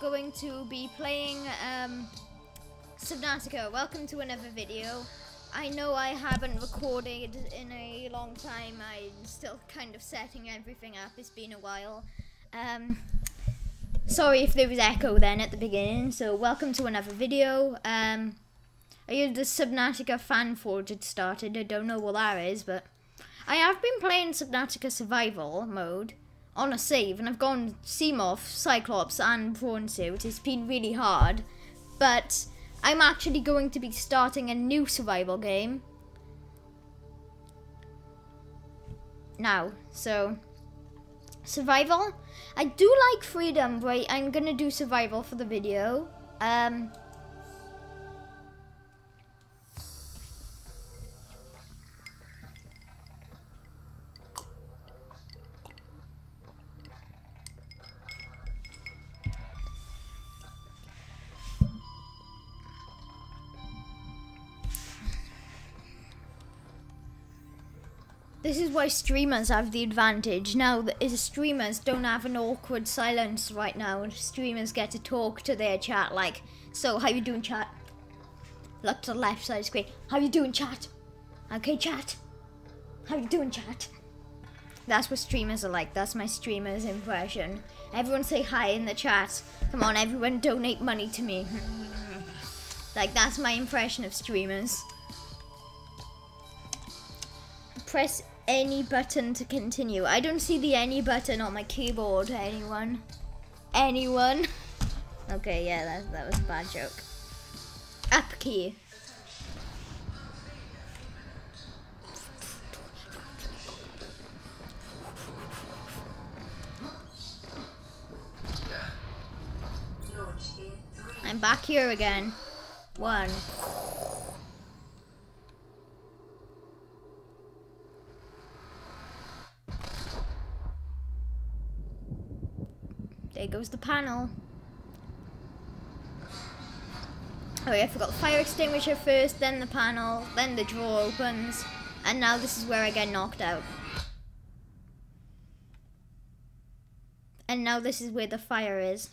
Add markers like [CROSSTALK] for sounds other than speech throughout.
going to be playing um, Subnautica. Welcome to another video. I know I haven't recorded in a long time. I'm still kind of setting everything up. It's been a while. Um, sorry if there was echo then at the beginning. So welcome to another video. Um, I heard the Subnautica fan forge had started. I don't know what that is, but I have been playing Subnautica survival mode on a save, and I've gone Seamoth, Cyclops, and Prawn Suit. It's been really hard, but I'm actually going to be starting a new survival game now. So, survival. I do like freedom, but I'm gonna do survival for the video. Um. This is why streamers have the advantage. Now, streamers don't have an awkward silence right now. Streamers get to talk to their chat like, so how you doing chat? Look to the left side screen. How you doing chat? Okay chat? How you doing chat? That's what streamers are like. That's my streamer's impression. Everyone say hi in the chat. Come on, everyone donate money to me. [LAUGHS] like, that's my impression of streamers press any button to continue. I don't see the any button on my keyboard. Anyone? Anyone? [LAUGHS] okay, yeah, that, that was a bad joke. Up key. I'm back here again. One. Goes the panel. Oh yeah, I forgot the fire extinguisher first, then the panel, then the drawer opens, and now this is where I get knocked out. And now this is where the fire is.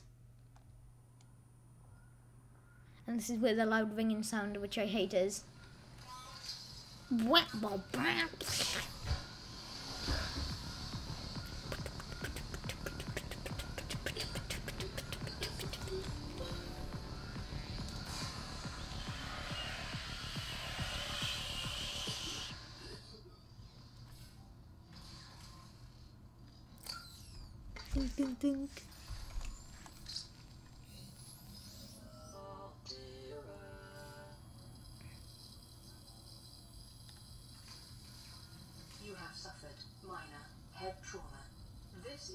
And this is where the loud ringing sound, which I hate, is. Ding,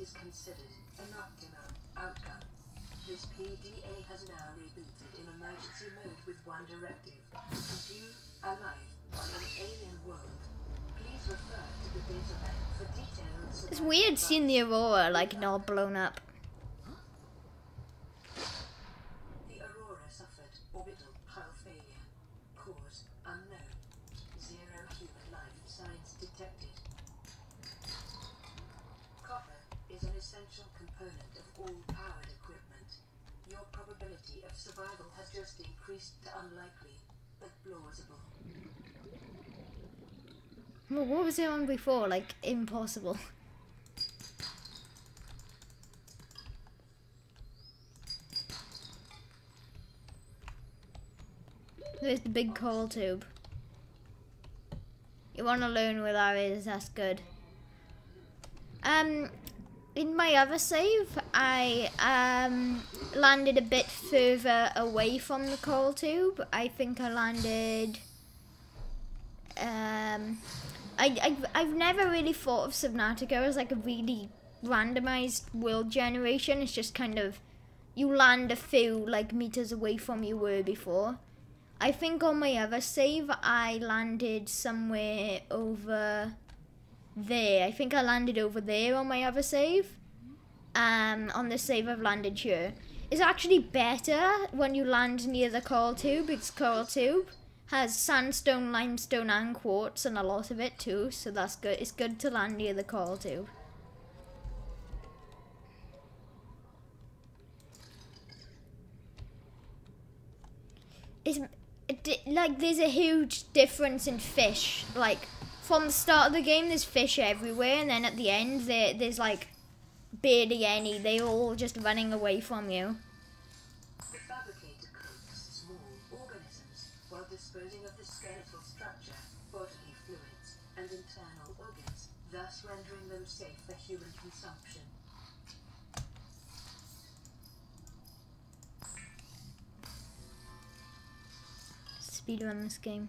is considered an optimum outcome. This PDA has now rebooted in emergency mode with one directive. Alive on an alien world. Please refer to the data for details. It's weird seeing the Aurora like not blown up. Survival has just increased to unlikely, but plausible. Well, what was it on before? Like impossible. [LAUGHS] There's the big coral tube. You want to learn where that is? That's good. Um, in my other save, I um landed a bit further away from the coral tube. I think I landed. Um, I, I, I've never really thought of Subnautica as like a really randomized world generation. It's just kind of you land a few like meters away from you were before. I think on my other save I landed somewhere over there. I think I landed over there on my other save um, on the save of landed here is actually better when you land near the coral tube It's coral tube has sandstone, limestone and quartz and a lot of it too, so that's good. It's good to land near the coral tube. It's, like there's a huge difference in fish. Like from the start of the game there's fish everywhere and then at the end there there's like barely any. They're all just running away from you. Disposing of the skeletal structure, bodily fluids, and internal organs, thus rendering them safe for human consumption. Speedrun this game.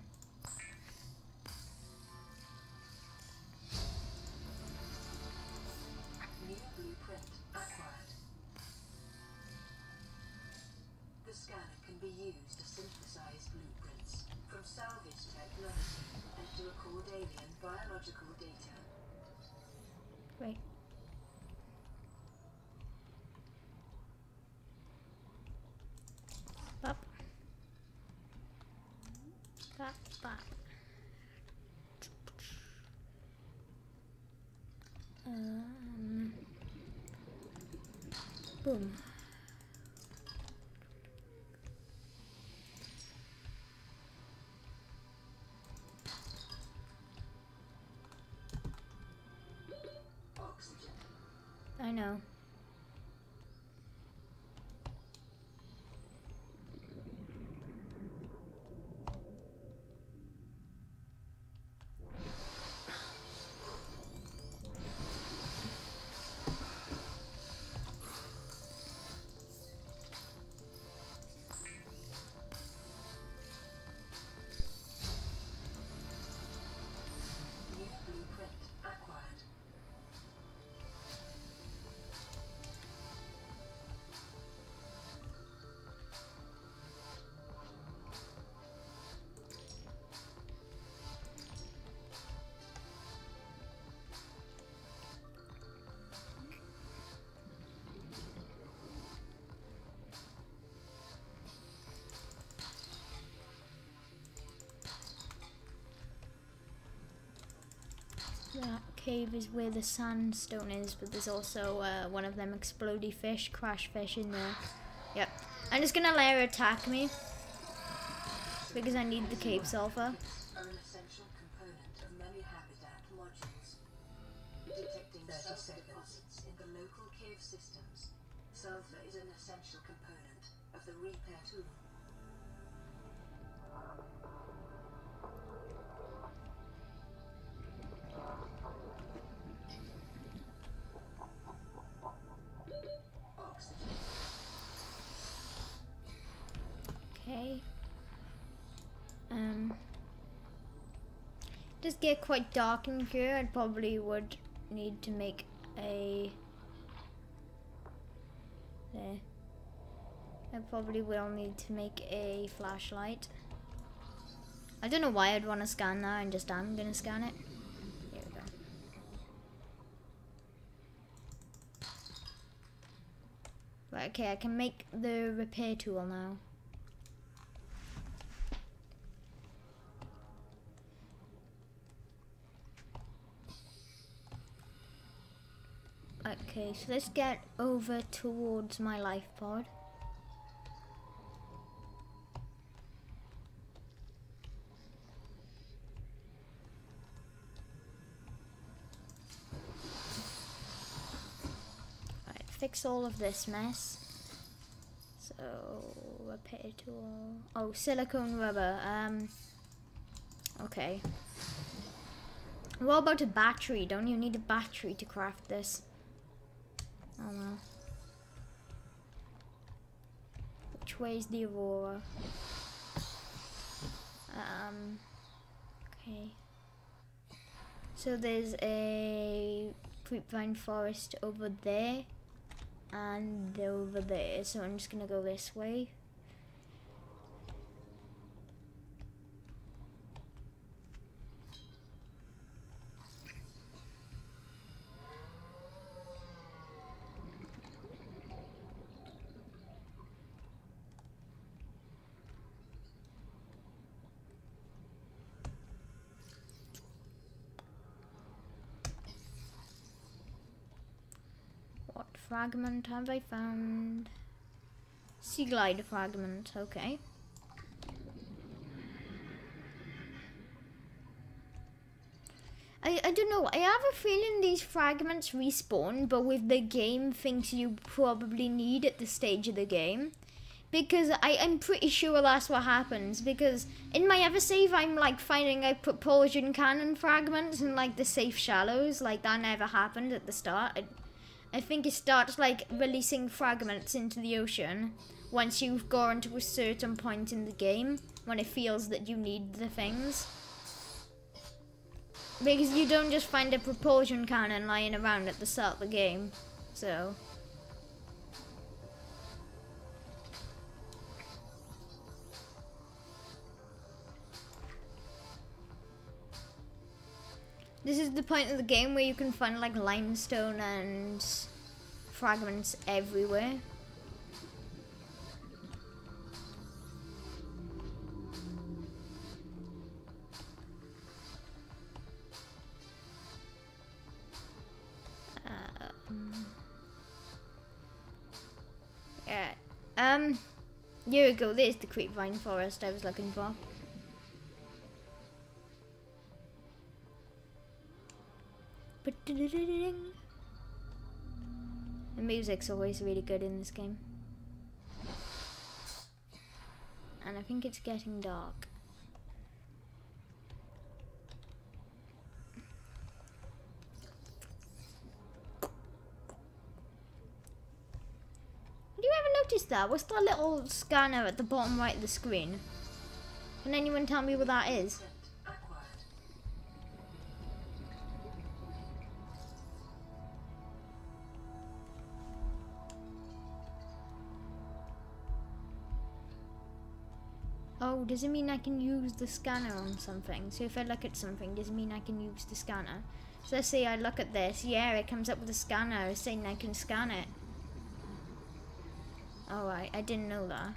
I know. That cave is where the sandstone is, but there's also uh, one of them explodey fish, crash fish in there. Yep. I'm just gonna let her attack me. Because I need the cave sulfur. Just get quite dark in here. I probably would need to make a. There. I probably will need to make a flashlight. I don't know why I'd want to scan that. I'm just am gonna scan it. Here we go. Right. Okay. I can make the repair tool now. Okay, so let's get over towards my life pod. Right, fix all of this mess. So, repair tool. Oh, silicone rubber. Um, okay. What about a battery? Don't you need a battery to craft this? Oh no. Which way is the Aurora? Um. Okay. So there's a creepvine forest over there and over there. So I'm just gonna go this way. fragment have I found? Sea Glide fragment, okay. I, I don't know, I have a feeling these fragments respawn, but with the game things you probably need at the stage of the game. Because I, I'm pretty sure that's what happens, because in my other save I'm like finding I put propulsion cannon fragments in like the safe shallows, like that never happened at the start. I, I think it starts like releasing fragments into the ocean once you've gone to a certain point in the game when it feels that you need the things. Because you don't just find a propulsion cannon lying around at the start of the game. So. This is the point of the game where you can find like limestone and fragments everywhere. Um, yeah. Um. Here we go. There's the creepvine forest I was looking for. The music's always really good in this game. And I think it's getting dark. Have you ever notice that? What's that little scanner at the bottom right of the screen? Can anyone tell me what that is? Oh, does it mean I can use the scanner on something? So if I look at something, does it mean I can use the scanner? So let's say I look at this, yeah, it comes up with a scanner saying I can scan it. Oh, Alright, I didn't know that.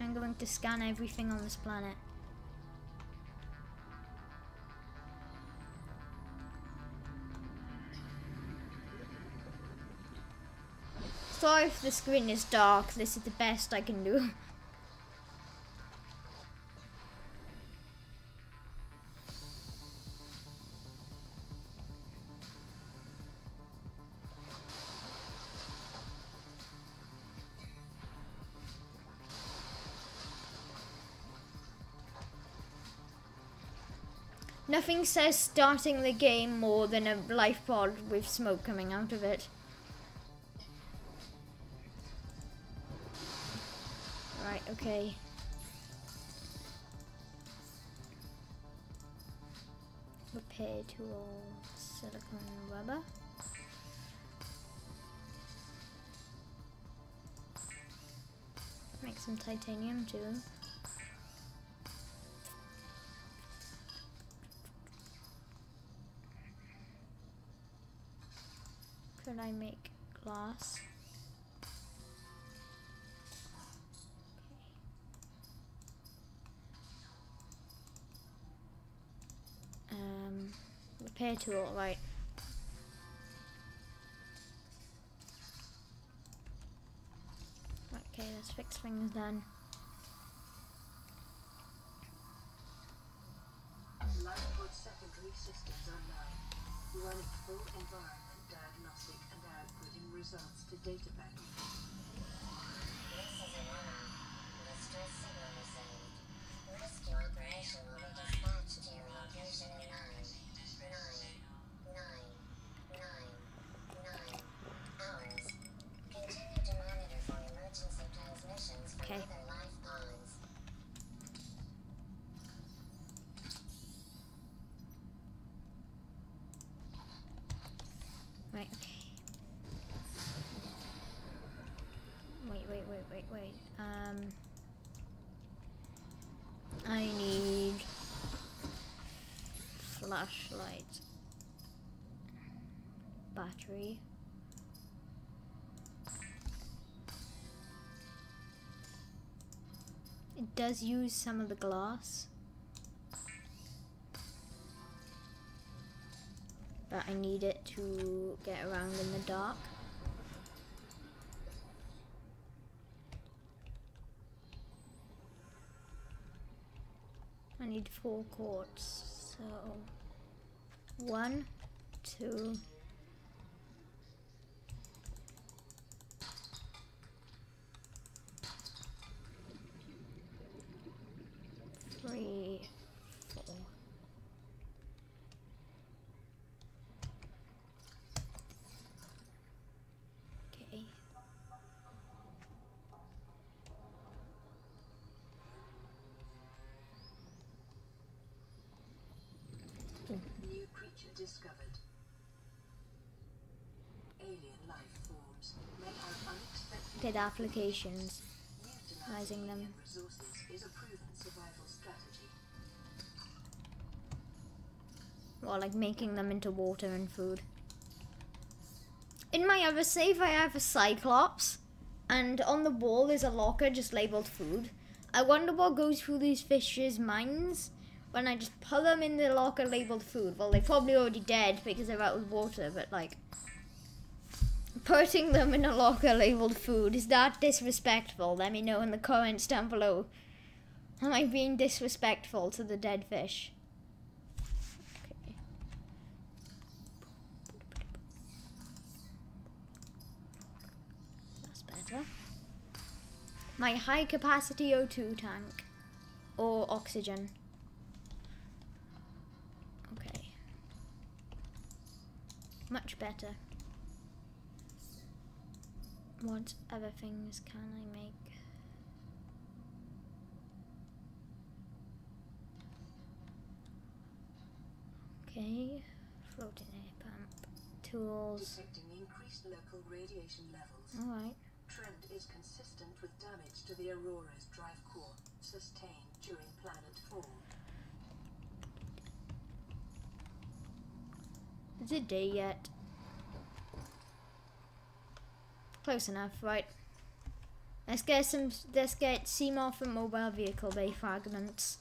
I'm going to scan everything on this planet. Sorry if the screen is dark, this is the best I can do. [LAUGHS] Nothing says starting the game more than a life pod with smoke coming out of it. Okay. Repair tool, silicone rubber. Make some titanium too. Could I make glass? Repair tool, right. Okay, let's fix things then. Secondary systems online. Running full environment diagnostic and outputting results to data bank. This is an error. Signal saved. Rescue operation will flashlight, battery. It does use some of the glass. But I need it to get around in the dark. I need four quartz. So one, two, three, four. Okay. New creature discovered. Alien life forms may have unexpected Did applications. Utilizing them. alien resources is a proven survival strategy. Or like making them into water and food. In my other save, I have a Cyclops, and on the wall is a locker just labeled food. I wonder what goes through these fishes' minds when I just put them in the locker labeled food. Well, they're probably already dead because they're out with water, but like. Putting them in a locker labeled food, is that disrespectful? Let me know in the comments down below. Am I being disrespectful to the dead fish? Okay. That's better. My high capacity O2 tank. Or oxygen. Okay. Much better. What other things can I make? Okay. Floating air pump. Tools. Detecting increased local radiation levels. Alright. Trend is consistent with damage to the Aurora's drive core sustained during planet fall. Is it day yet? Close enough, right? Let's get some. Let's get Seamoth and mobile vehicle bay fragments.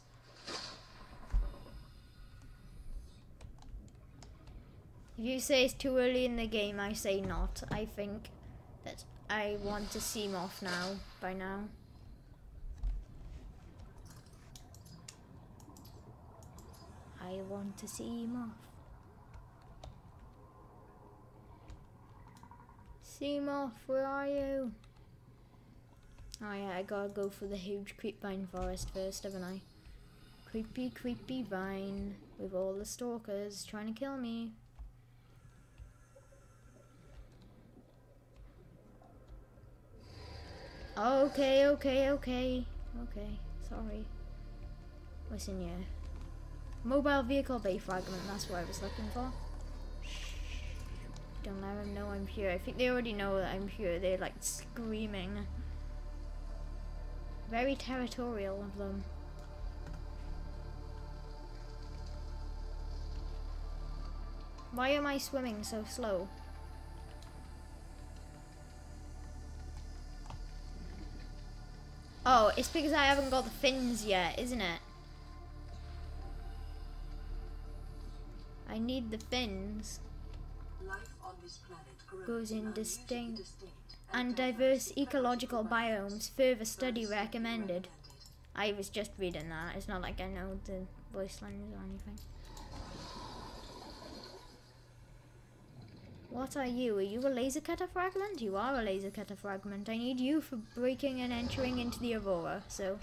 If you say it's too early in the game, I say not. I think that I want to Seamoth now. By now. I want to Seamoth. Seamoth, where are you? Oh yeah, I gotta go for the huge creep vine forest first, haven't I? Creepy, creepy vine with all the stalkers trying to kill me. Okay, okay, okay, okay. Sorry. What's in here? Mobile vehicle bay fragment. That's what I was looking for. Don't let them know I'm here. I think they already know that I'm here. They're like screaming. Very territorial of them. Why am I swimming so slow? Oh, it's because I haven't got the fins yet, isn't it? I need the fins. Life Grows in distinct distinct and diverse ecological biomes. Further study recommended. I was just reading that. It's not like I know the voice lines or anything. What are you? Are you a laser cutter fragment? You are a laser cutter fragment. I need you for breaking and entering into the Aurora, so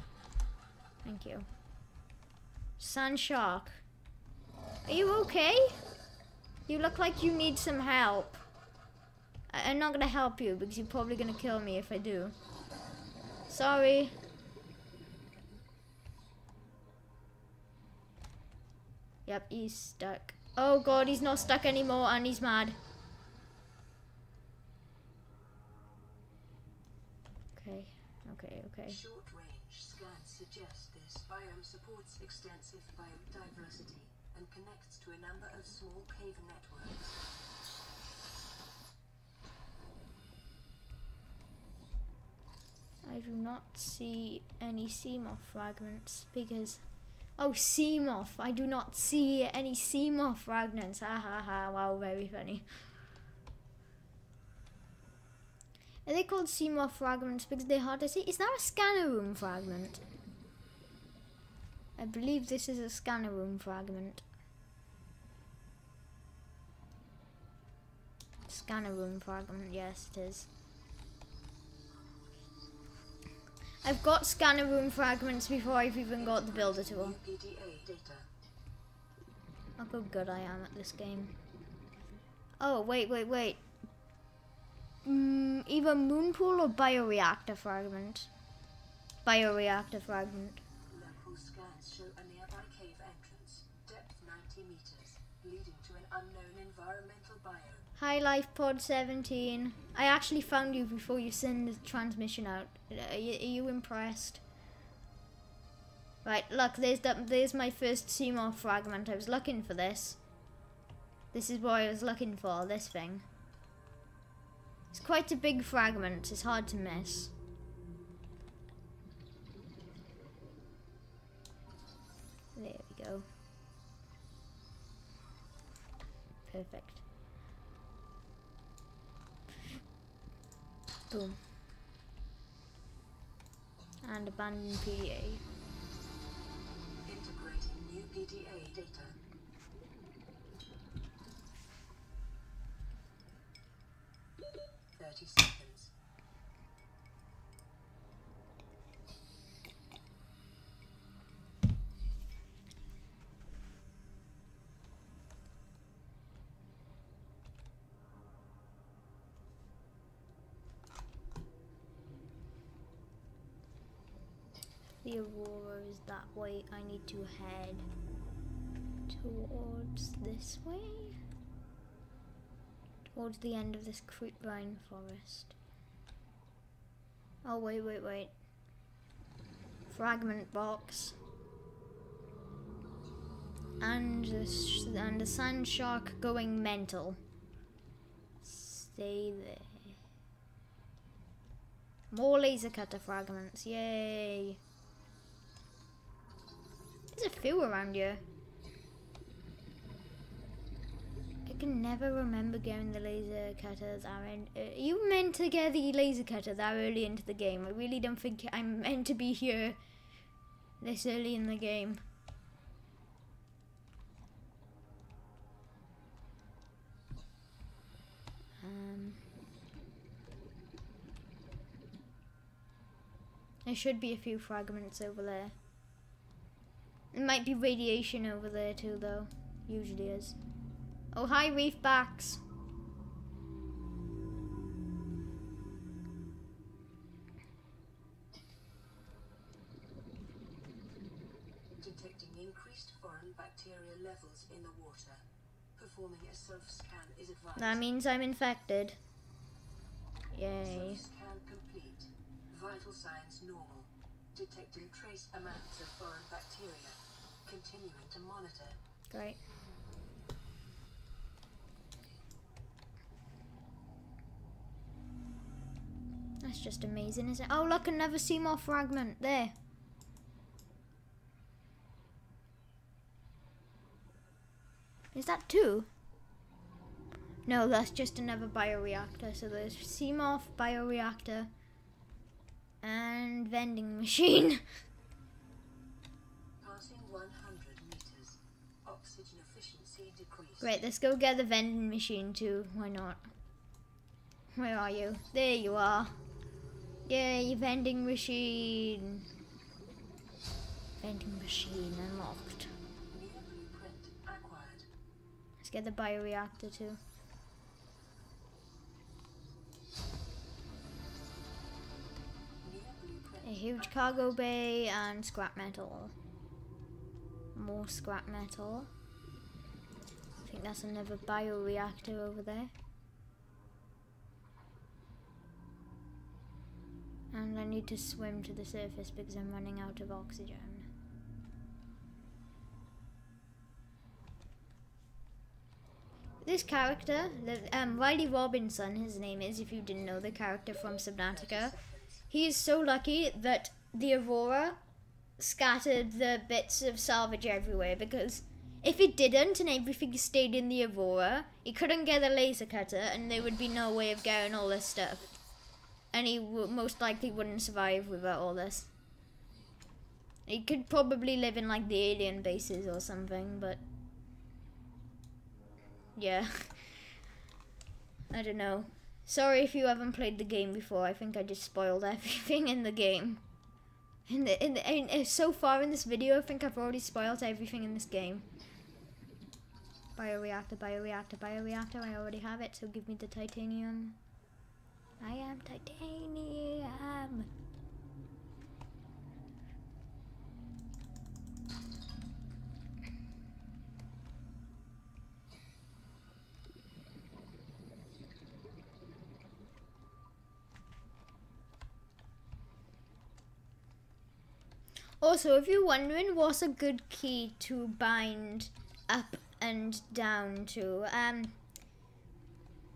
thank you. Sand shark. Are you okay? You look like you need some help. I- I'm not gonna help you because you're probably gonna kill me if I do. Sorry. Yep, he's stuck. Oh god, he's not stuck anymore and he's mad. Okay, okay, okay. Short range scans suggest this biome supports extensive biodiversity and connects to a number of small cave networks. I do not see any Seamoth fragments because. Oh, Seamoth! I do not see any Seamoth fragments. Ha ha ha! Wow, very funny. Are they called Seamoth fragments because they're hard to see? Is that a scanner room fragment? I believe this is a scanner room fragment. Scanner room fragment, yes it is. I've got scanner room fragments before I've even got the builder tool. Look how good I am at this game. Oh, wait, wait, wait. Mm, either moonpool or bioreactor fragment. Bioreactor fragment. Hi, Life Pod 17. I actually found you before you sent the transmission out. Are you, are you impressed? Right, look, there's the, there's my first Seamoth fragment. I was looking for this. This is what I was looking for, this thing. It's quite a big fragment. It's hard to miss. There we go. Perfect. Boom. And abandoned PDA. Integrating new PDA data. Thirty seconds. The Aurora is that way. I need to head towards this way. Towards the end of this creepvine forest. Oh, wait, wait, wait. Fragment box. And the, and the sand shark going mental. Stay there. More laser cutter fragments. Yay. There's a few around here. I can never remember getting the laser cutter that in. Uh, you meant to get the laser cutter that early into the game. I really don't think I'm meant to be here this early in the game. Um, there should be a few fragments over there. It might be radiation over there too, though. Usually is. Oh, hi, reef backs. Detecting increased foreign bacteria levels in the water. Performing a self-scan is advised. That means I'm infected. Yay. Self-scan complete. Vital signs normal. Detecting trace amounts of foreign bacteria. Continuing to monitor. Great. That's just amazing, isn't it? Oh, look, another Seamoth fragment. There. Is that two? No, that's just another bioreactor. So there's Seamoth bioreactor and vending machine. [LAUGHS] Great, let's go get the vending machine too. Why not? Where are you? There you are. Yay, vending machine. Vending machine unlocked. Let's get the bioreactor too. A huge cargo bay and scrap metal. More scrap metal. I think that's another bioreactor over there. And I need to swim to the surface because I'm running out of oxygen. This character, um, Ryley Robinson, his name is, if you didn't know, the character from Subnautica. He is so lucky that the Aurora scattered the bits of salvage everywhere because if it didn't and everything stayed in the Aurora, he couldn't get a laser cutter and there would be no way of getting all this stuff. And he most likely wouldn't survive without all this. He could probably live in like the alien bases or something, but yeah. [LAUGHS] I don't know. Sorry if you haven't played the game before. I think I just spoiled [LAUGHS] everything in the game. In the, in, the, in, uh, so far in this video, I think I've already spoiled everything in this game. Bioreactor, bioreactor, bioreactor. I already have it, so give me the titanium. I am titanium. Also, if you're wondering what's a good key to bind up and down to, um,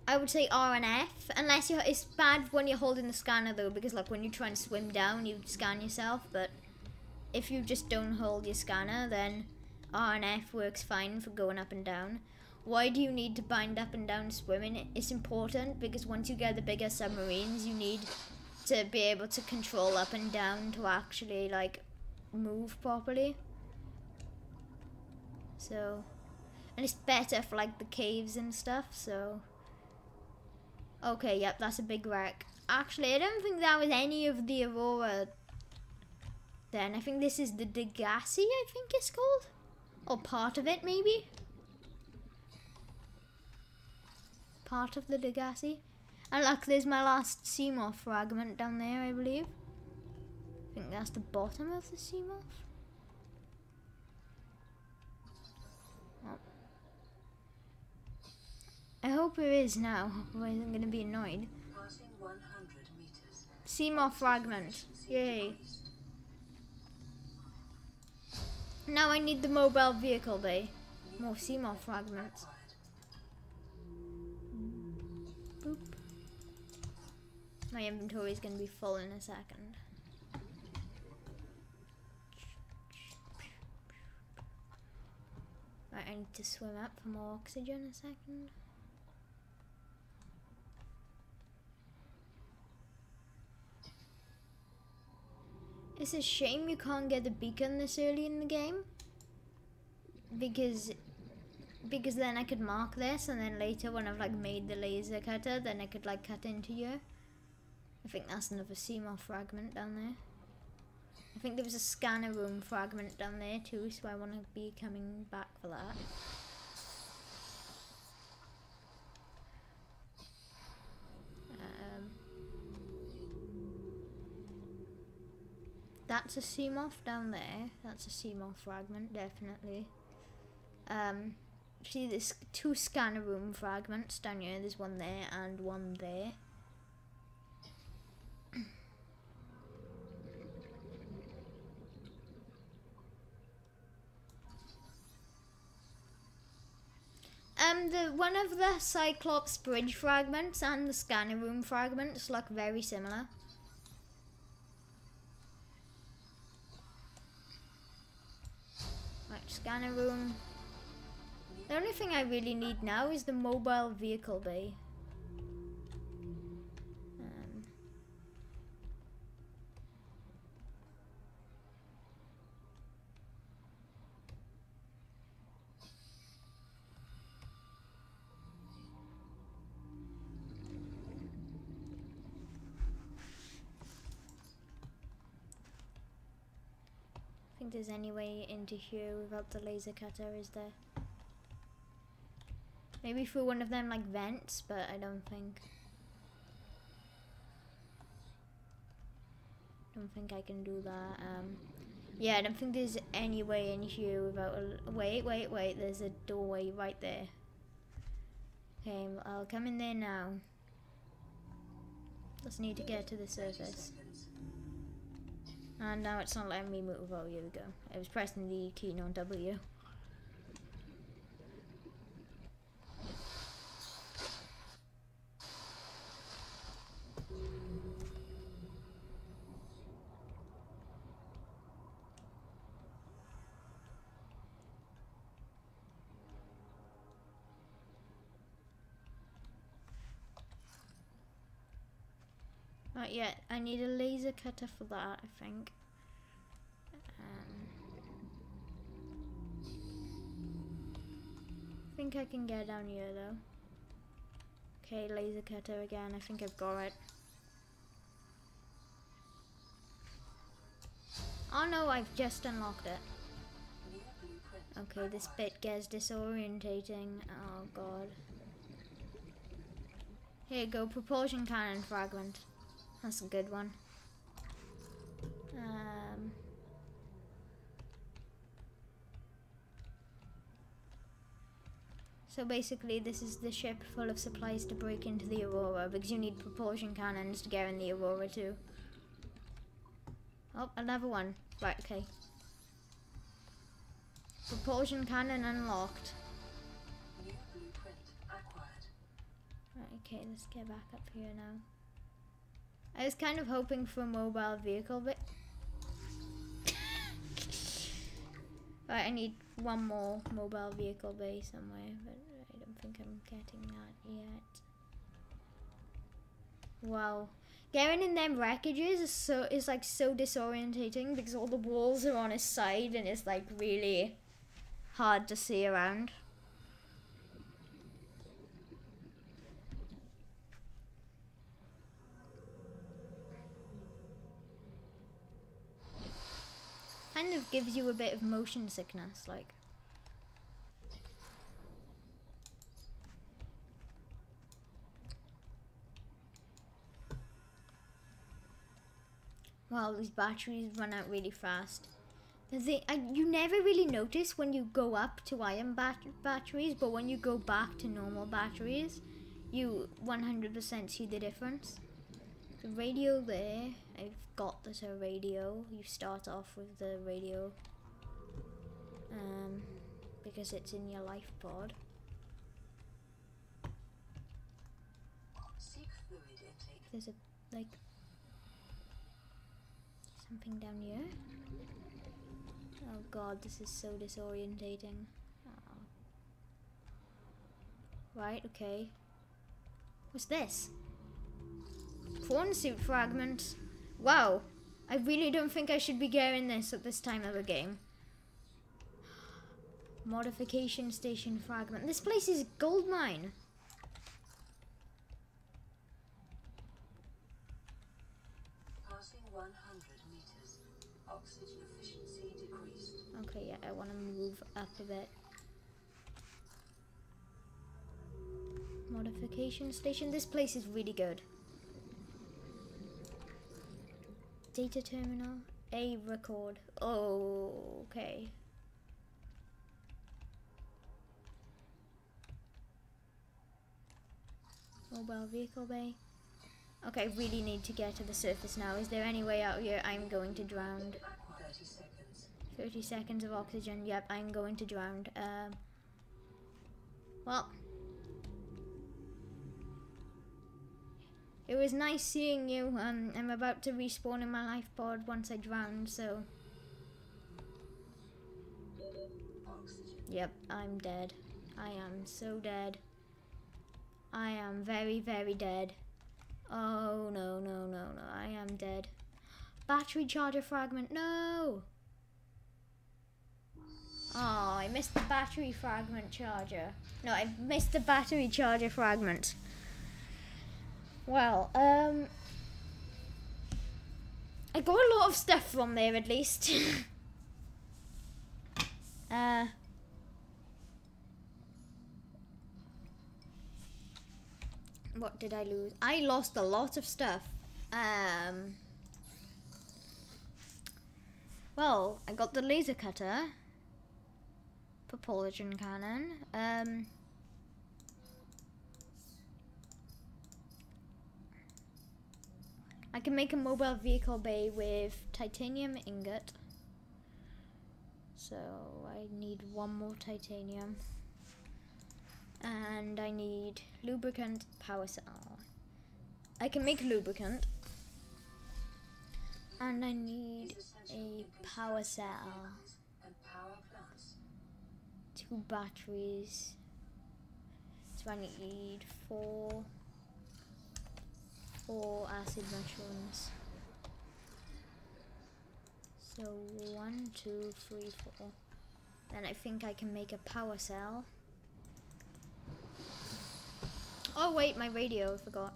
I would say R and F. Unless you, it's bad when you're holding the scanner though, because like when you try and swim down, you scan yourself. But if you just don't hold your scanner, then R and F works fine for going up and down. Why do you need to bind up and down swimming? It's important because once you get the bigger submarines, you need to be able to control up and down to actually like move properly. So, and it's better for like the caves and stuff. So, okay, yep, that's a big wreck. Actually, I don't think that was any of the Aurora. Then I think this is the Degasi. I think it's called, or part of it maybe. Part of the Degasi. And look, there's my last Seamoth fragment down there, I believe. I think that's the bottom of the Seamoth. I hope it is now, [LAUGHS] otherwise I'm gonna be annoyed. Passing 100 meters. Seamoth fragment. Yay. Now I need the mobile vehicle bay. More Seamoth fragments. Boop. My inventory is going to be full in a second. Right, I need to swim up for more oxygen a second. It's a shame you can't get the beacon this early in the game. Because because then I could mark this and then later when I've like made the laser cutter then I could like cut into you. I think that's another Seamoth fragment down there. I think there was a scanner room fragment down there too, so I want to be coming back for that. That's a Seamoth down there. That's a Seamoth fragment, definitely. Um, see, there's two scanner room fragments down here. There's one there and one there. Um, the one of the Cyclops bridge fragments and the scanner room fragments look very similar. Scanner room. The only thing I really need now is the mobile vehicle bay. There's any way into here without the laser cutter, is there? Maybe through one of them like vents, but I don't think. Don't think I can do that. Um, yeah, I don't think there's any way in here without a. Wait, wait, wait. There's a doorway right there. Okay, I'll come in there now. Just need to get to the surface. And now it's not letting me move. Oh, here we go. I was pressing the key, not W. Yet. I need a laser cutter for that, I think. Um, I think I can get down here though. Okay, laser cutter again. I think I've got it. Oh no, I've just unlocked it. Okay, this bit gets disorientating. Oh god. Here you go, propulsion cannon fragment. That's a good one. Um, so basically, this is the ship full of supplies to break into the Aurora because you need propulsion cannons to get in the Aurora too. Oh, another one. Right, okay. Propulsion cannon unlocked. Right, okay, let's get back up here now. I was kind of hoping for a mobile vehicle, but. I need one more mobile vehicle bay somewhere, but I don't think I'm getting that yet. Wow. Getting in them wreckages is so is like so disorientating because all the walls are on his side and it's like really hard to see around. Kind of gives you a bit of motion sickness, like. Wow, these batteries run out really fast. The thing, I, you never really notice when you go up to ion bat- batteries, but when you go back to normal batteries, you 100% see the difference. The radio there, I've got this a radio. You start off with the radio um, because it's in your life pod. There's a like something down here. Oh god, this is so disorientating. Oh. Right, okay. What's this? Prawn suit fragment. Wow. I really don't think I should be getting this at this time of the game. Modification station fragment. This place is gold mine. Passing 100 meters. Oxygen efficiency decreased. Okay, yeah, I want to move up a bit. Modification station. This place is really good. Data terminal. A record. Oh, okay. Mobile vehicle bay. Okay, I really need to get to the surface now. Is there any way out here? I'm going to drown. 30 seconds. 30 seconds of oxygen. Yep, I'm going to drown. Um, well, it was nice seeing you. Um, I'm about to respawn in my life pod once I drown, so. Yep, I'm dead. I am so dead. I am very, very dead. Oh, no, no, no, no. I am dead. Battery charger fragment. No! Oh, I missed the battery fragment charger. No, I missed the battery charger fragment. Well, um. I got a lot of stuff from there at least. [LAUGHS] uh. What did I lose? I lost a lot of stuff. Um. Well, I got the laser cutter, propulsion cannon. Um. I can make a mobile vehicle bay with titanium ingot. So I need one more titanium. And I need lubricant power cell. I can make lubricant. And I need a power cell, two batteries. So I need four Four acid mushrooms. So one, two, three, four. Then I think I can make a power cell. Oh wait, my radio, I forgot.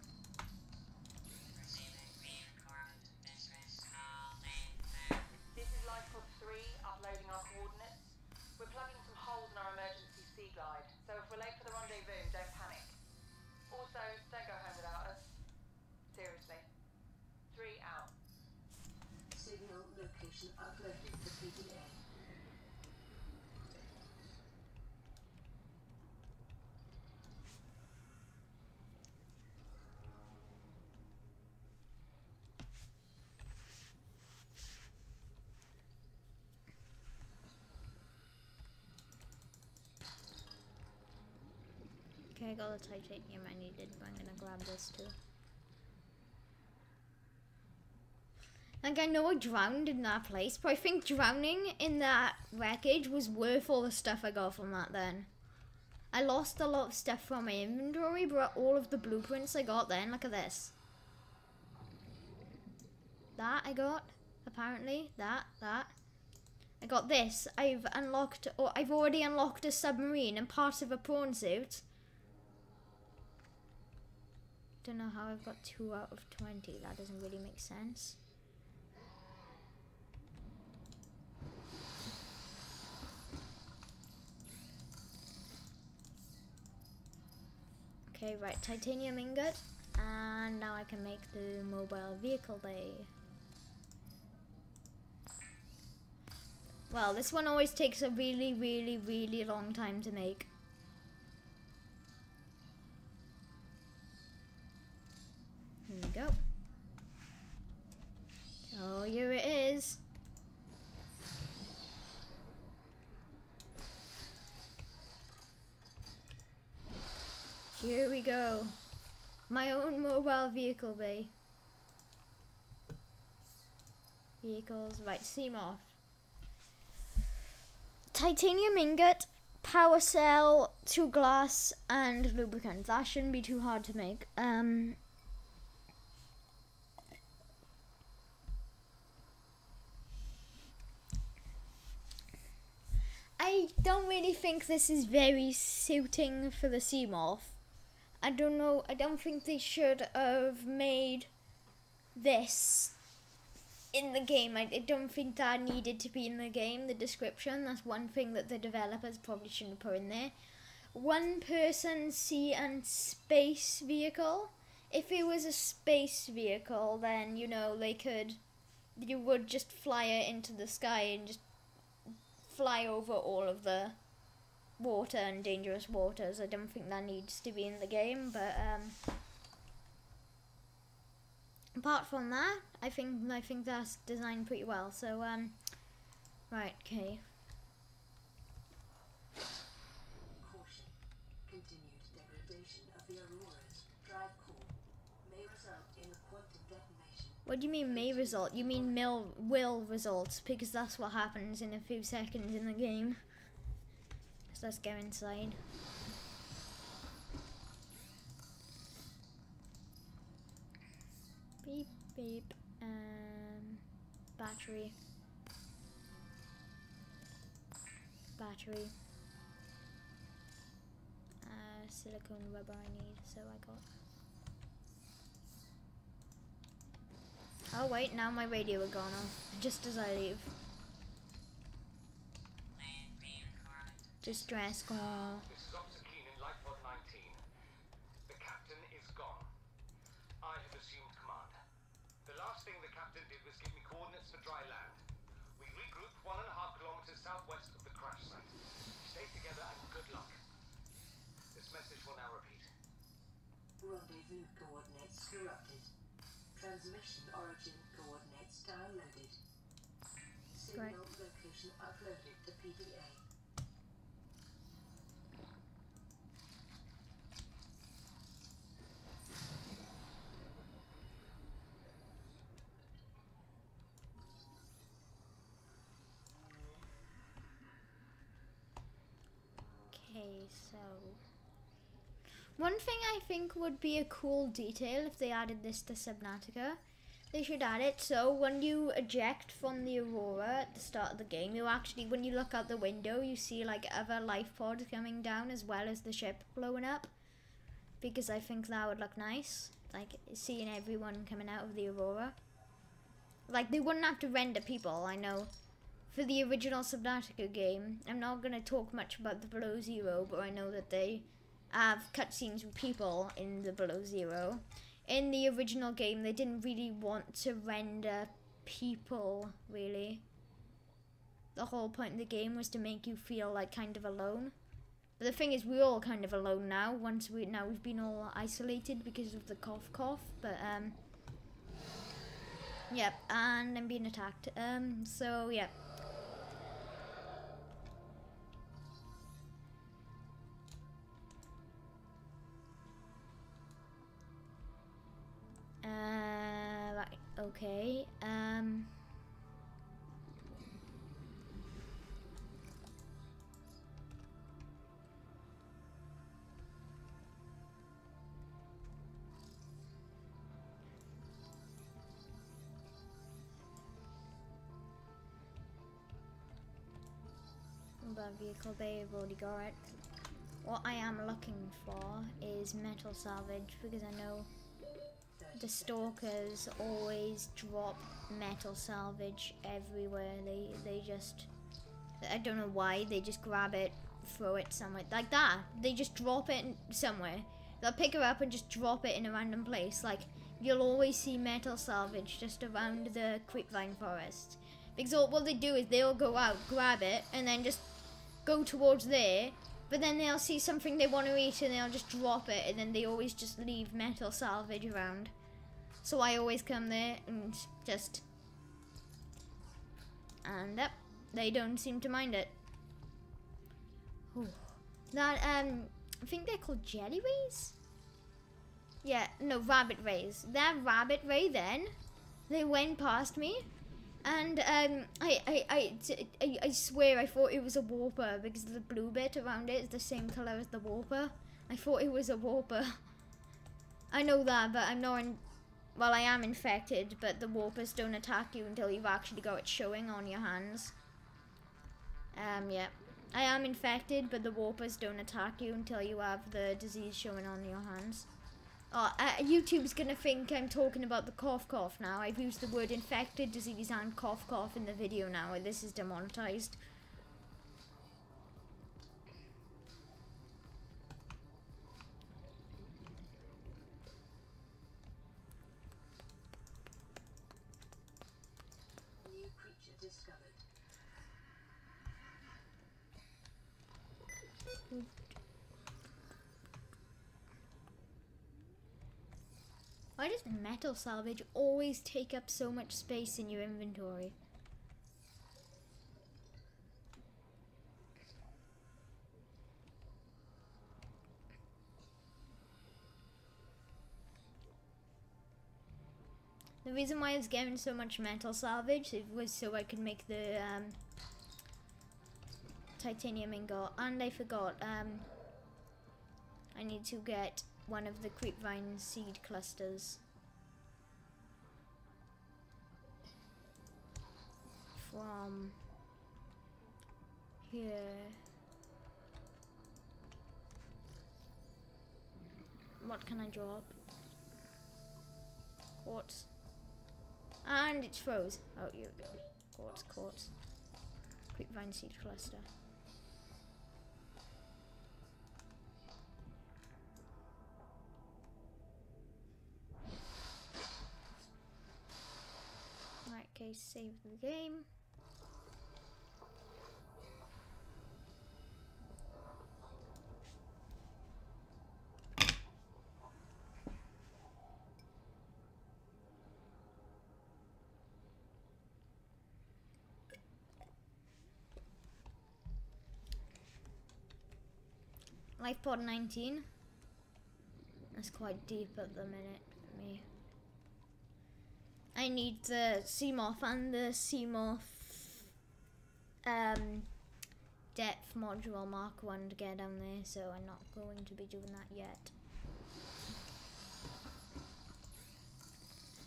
Okay, I got the titanium I needed, but I'm gonna grab this too. Like, I know I drowned in that place, but I think drowning in that wreckage was worth all the stuff I got from that then. I lost a lot of stuff from my inventory, but all of the blueprints I got then, look at this. That I got, apparently. That, that. I got this. I've unlocked, or I've already unlocked a submarine and part of a prawn suit. Don't know how I've got 2 out of 20. That doesn't really make sense. Okay, right, titanium ingot. And now I can make the mobile vehicle bay. Well, this one always takes a really, really, really long time to make. Here we go. Oh, here it is. Here we go. My own mobile vehicle bay. Vehicles, right, Seamoth. Titanium ingot, power cell, two glass, and lubricant. That shouldn't be too hard to make. Um, I don't really think this is very suiting for the Seamoth. I don't know. I don't think they should have made this in the game. I, don't think that needed to be in the game. The description. That's one thing that the developers probably shouldn't put in there. One person sea and space vehicle. If it was a space vehicle, then you know they could. You would just fly it into the sky and just fly over all of the water and dangerous waters. I don't think that needs to be in the game, but um, apart from that, I think I think that's designed pretty well. So um, right, okay. What do you mean may result? You mean mill will result because that's what happens in a few seconds in the game. So let's go inside. Beep beep. Um, battery. Battery. Uh, silicone rubber I need, so I got. Oh wait, now my radio is gone off, just as I leave. Distress call. This is Officer Keen in Lifepod 19. The captain is gone. I have assumed command. The last thing the captain did was give me coordinates for dry land. We regroup one and a half kilometers southwest of the crash site. Stay together and good luck. This message will now repeat. Rendezvous coordinates corrupted. Transmission origin coordinates downloaded. Signal location uploaded to PDA. Okay, so one thing I think would be a cool detail if they added this to Subnautica, they should add it so when you eject from the Aurora at the start of the game, you actually when you look out the window, you see like other life pods coming down as well as the ship blowing up. because I think that would look nice. Like seeing everyone coming out of the Aurora. Like they wouldn't have to render people, I know. For the original Subnautica game, I'm not gonna talk much about the Below Zero, but I know that they have cutscenes with people in the Below Zero. In the original game, they didn't really want to render people, really. The whole point of the game was to make you feel like kind of alone. But the thing is, we're all kind of alone now. Once we now we've been all isolated because of the cough cough. But um, yep, and I'm being attacked. Um, so yep. Uh, right. Okay. Um. Vehicle I've already got it. What I am looking for is metal salvage because I know 30 the stalkers always drop metal salvage everywhere. They they just I don't know why they just grab it, throw it somewhere like that. They just drop it somewhere. They'll pick it up and just drop it in a random place. Like you'll always see metal salvage just around the creepvine forest. Because all, what they do is they'll go out, grab it, and then just go towards there. But then they'll see something they want to eat and they'll just drop it, and then they always just leave metal salvage around. So I always come there and just. And yep, they don't seem to mind it. That, um, I think they're called jelly rays? Yeah, no, rabbit rays. That rabbit ray then, they went past me. And um, I, I, I, I, I swear I thought it was a warper because the blue bit around it is the same color as the warper. I thought it was a warper. [LAUGHS] I know that, but I'm not in, well, I am infected, but the warpers don't attack you until you've actually got it showing on your hands. Um, yeah. I am infected, but the warpers don't attack you until you have the disease showing on your hands. Oh, uh, YouTube's gonna think I'm talking about the cough cough now. I've used the word infected, disease, and cough cough in the video now, and this is demonetized. Metal salvage always take up so much space in your inventory? The reason why I was getting so much metal salvage was so I could make the um, titanium ingot, and I forgot. Um, I need to get one of the creepvine seed clusters from here. What can I drop? Quartz. And it's froze. Oh, here we go. Quartz, quartz. vine seed cluster. Right, okay, save the game. Life pod 19. That's quite deep at the minute for me. I need the Seamoth and the Seamoth um, depth module mark 1 to get down there, so I'm not going to be doing that yet.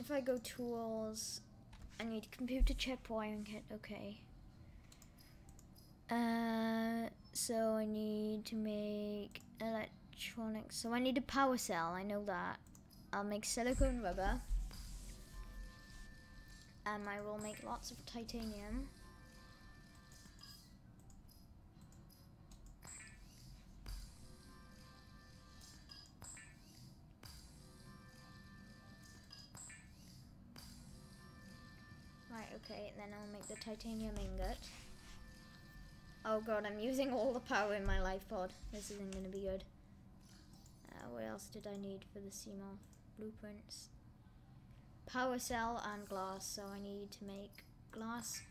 If I go tools, I need computer chip wiring kit, okay. Uh, so I need to make electronics. So I need a power cell. I know that. I'll make silicone rubber. And I will make lots of titanium. Right, okay, then I'll make the titanium ingot. Oh god, I'm using all the power in my life pod. This isn't gonna be good. Uh, what else did I need for the Seamoth's blueprints? Power cell and glass, so I need to make glass.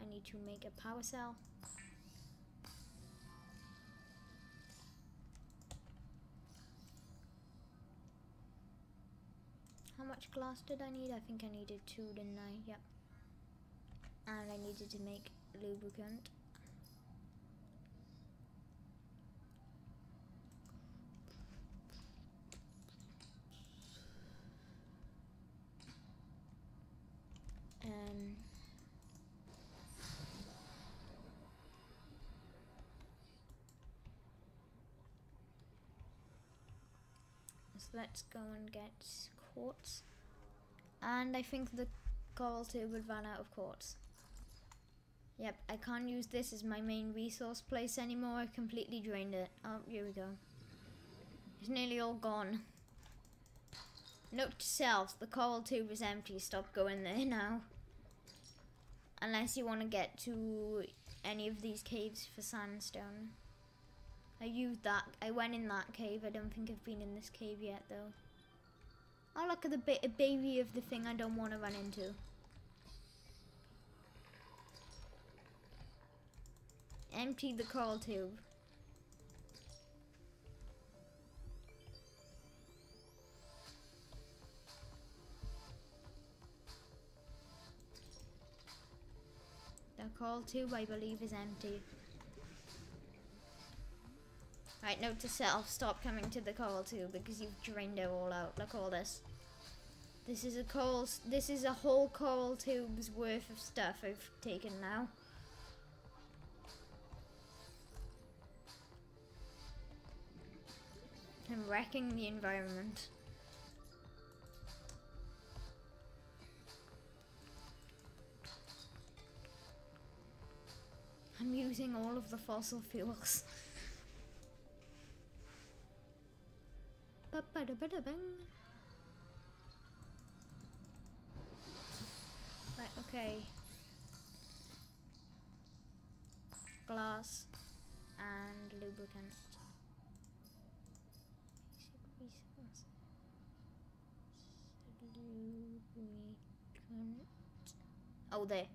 I need to make a power cell. How much glass did I need? I think I needed two, didn't I? Yep. And I needed to make lubricant. Um, so let's go and get quartz. And I think the coral tube would run out of quartz. Yep, I can't use this as my main resource place anymore. I completely drained it. Oh, here we go. It's nearly all gone. Note to self, the coral tube is empty. Stop going there [LAUGHS] now. Unless you want to get to any of these caves for sandstone. I used that. I went in that cave. I don't think I've been in this cave yet, though. Oh, look at the ba baby of the thing I don't want to run into. Empty the coral tube. The coral tube, I believe, is empty. Right, note to self, stop coming to the coral tube because you've drained it all out. Look all this. This is a coral, this is a whole coral tube's worth of stuff I've taken now. I'm wrecking the environment. I'm using all of the fossil fuels. Right, okay. Glass and lubricant. Oh, there.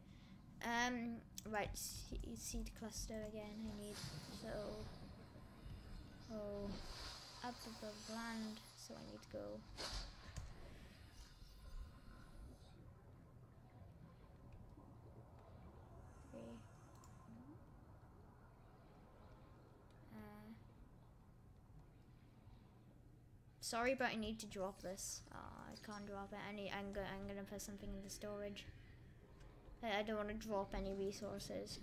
Um, right, se- seed cluster again. I need so. Oh, up above land, so I need to go. Three. Uh, sorry, but I need to drop this. Oh, I can't drop it. I need, I'm, go- I'm gonna put something in the storage. I I don't want to drop any resources.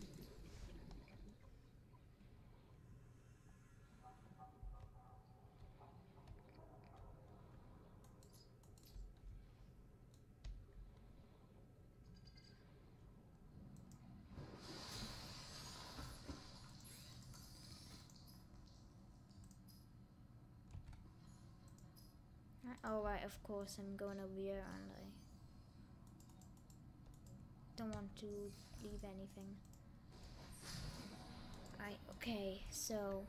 Right, Oh right, of course I'm going over here, aren't I? Don't want to leave anything. Right, okay, so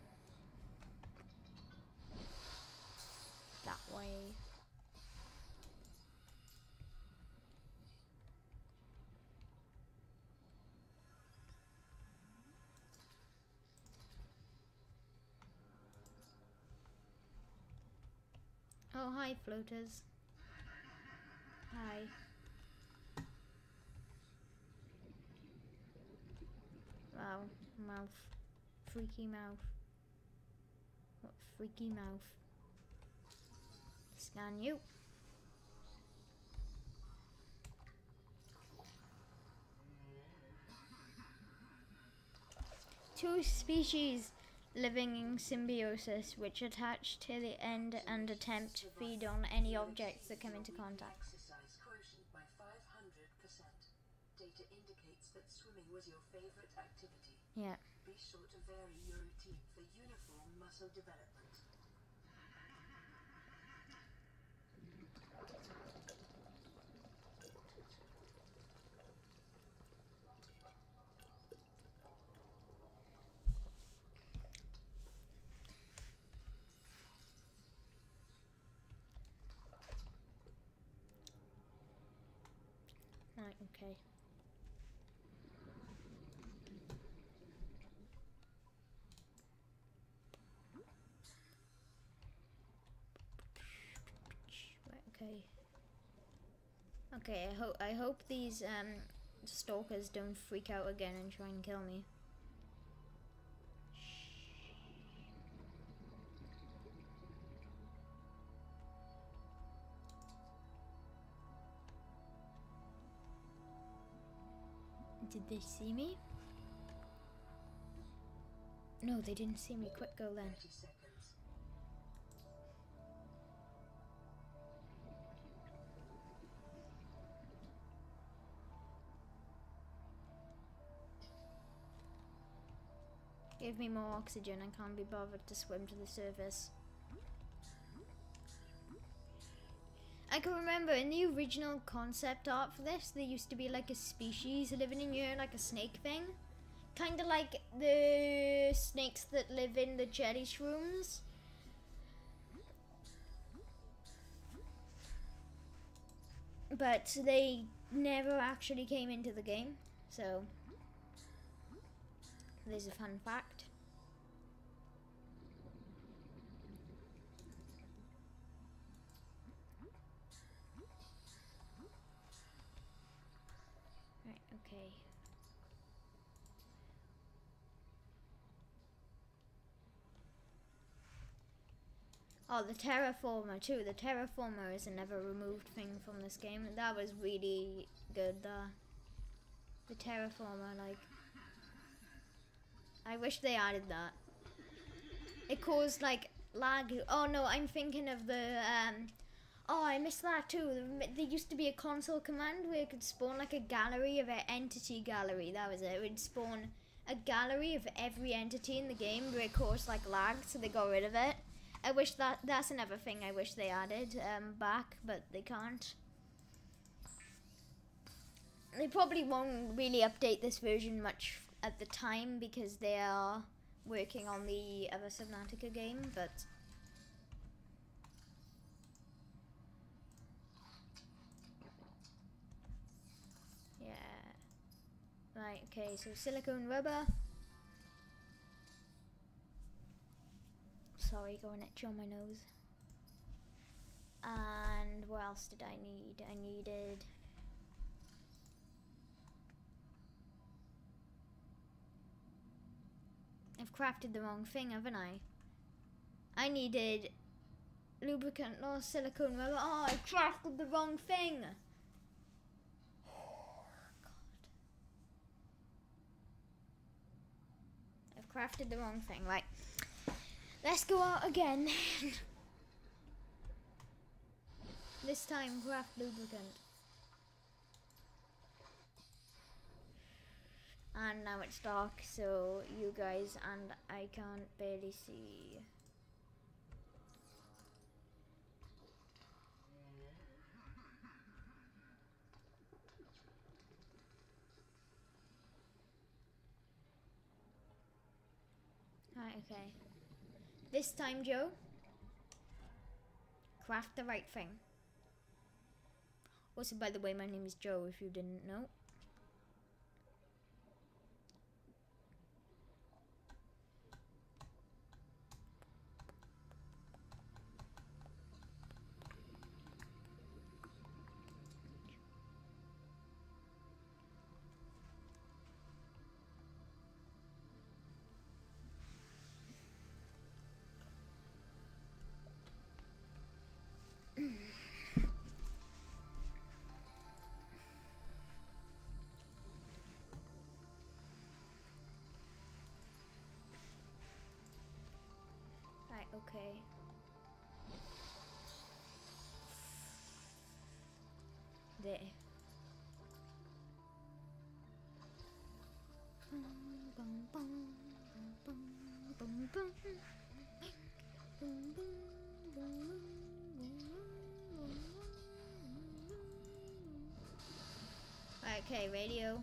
that way. Oh, hi, floaters. Hi. Wow, mouth. Freaky mouth. What freaky mouth? Scan you. two species living in symbiosis which attach to the end and attempt to feed on any objects that come into contact. Exercise quotient by 500%. Data indicates that swimming was your favorite activity. Yeah. Be sure to vary your routine for uniform muscle development. Okay. Okay. Okay, I hope I hope these um stalkers don't freak out again and try and kill me. They see me? No, they didn't see me. Quick, go then. Give me more oxygen. I can't be bothered to swim to the surface. I can remember in the original concept art for this, there used to be like a species living in here, like a snake thing. Kind of like the snakes that live in the jelly shrooms. But they never actually came into the game, so there's a fun fact. Right, okay. Oh, the terraformer too. The terraformer is a never removed thing from this game. That was really good. The the terraformer, like, I wish they added that. It caused like lag. Oh no, I'm thinking of the um. Oh, I missed that too. There- used to be a console command where it could spawn like a gallery of an entity gallery. That was it. It would spawn a gallery of every entity in the game where it caused like lag, so they got rid of it. I wish that that's another thing I wish they added um, back, but they can't. They probably won't really update this version much at the time because they are working on the other Subnautica game, but yeah. Right, okay, so silicone rubber. Sorry, going an itch on my nose. And what else did I need? I needed. I've crafted the wrong thing, haven't I? I needed lubricant, not silicone rubber. Oh, I crafted the wrong thing! Oh, [SIGHS] God. I've crafted the wrong thing. Right. Let's go out again. [LAUGHS] this time, craft lubricant. And now it's dark, so you guys and I can't barely see. Right, okay. This time, Joe, craft the right thing. Also, by the way, my name is Joe, if you didn't know. Bum, bum. Okay, radio.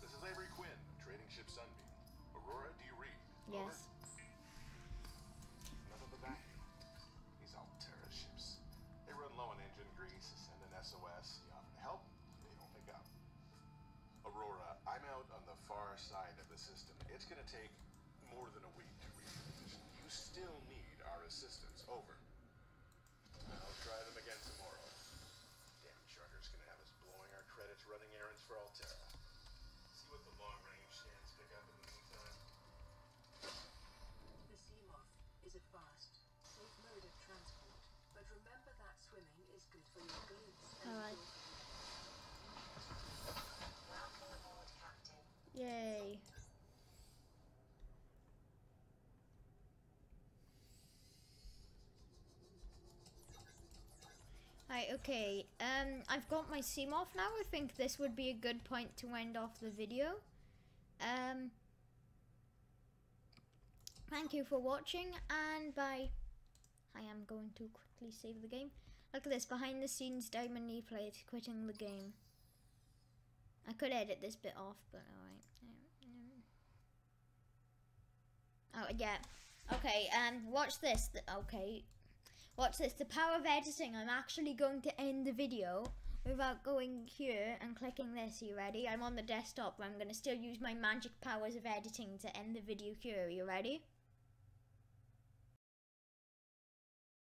This is Avery Quinn, trading ship Sunbeam. Aurora, do you read? Yes. The system. It's gonna take more than a week to reach your position. You still need our assistance. Over. I'll try them again tomorrow. Damn charter's gonna have us blowing our credits running errands for Alterra. See what the long range scans pick up in the meantime. The Seamoth is a fast, safe mode of transport, but remember that swimming is good for your glutes and Alright. Welcome aboard, Captain. Yay. Right, okay. Um, I've got my Seamoth now. I think this would be a good point to end off the video. Um, thank you for watching and bye. I am going to quickly save the game. Look at this, behind the scenes Diamond knee plate quitting the game. I could edit this bit off, but alright. Oh yeah. Okay, um watch this. Th- Okay. Watch this. The power of editing. I'm actually going to end the video without going here and clicking this. Are you ready? I'm on the desktop, but I'm gonna still use my magic powers of editing to end the video here. Are you ready?